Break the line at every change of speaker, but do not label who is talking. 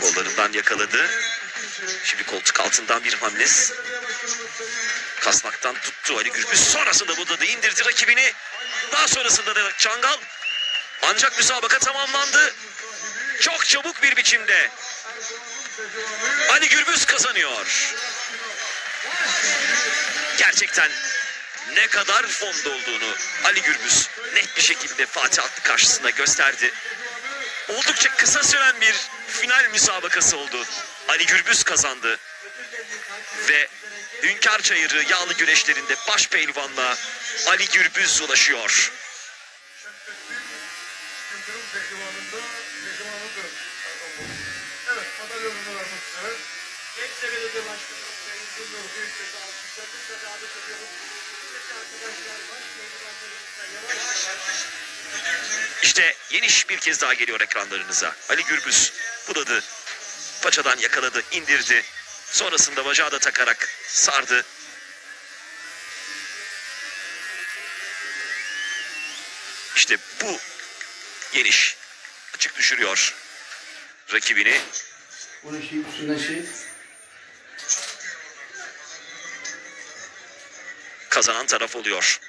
Kollarından yakaladı. Şimdi koltuk altından bir hamles. Kasnaktan tuttu Ali Gürbüz. Sonrasında bu da indirdi rakibini. Daha sonrasında da Çangal. Ancak müsabaka tamamlandı. Çok çabuk bir biçimde. Ali Gürbüz kazanıyor. Gerçekten ne kadar fonda olduğunu Ali Gürbüz net bir şekilde Fatih Atlı karşısında gösterdi. Oldukça kısa süren bir final müsabakası oldu. Ali Gürbüz kazandı. Ve Hünkar Çayırı yağlı güreşlerinde baş pehlivanla Ali Gürbüz ulaşıyor.
Evet, madalyonunu vermek üzere.
Başkanımız
İşte yeniş bir kez daha geliyor ekranlarınıza. Ali Gürbüz budadı. Paçadan yakaladı, indirdi. Sonrasında bacağı da takarak sardı. İşte bu geniş açık düşürüyor rakibini.
uneixi, uneixi.
Kazanan taraf oluyor.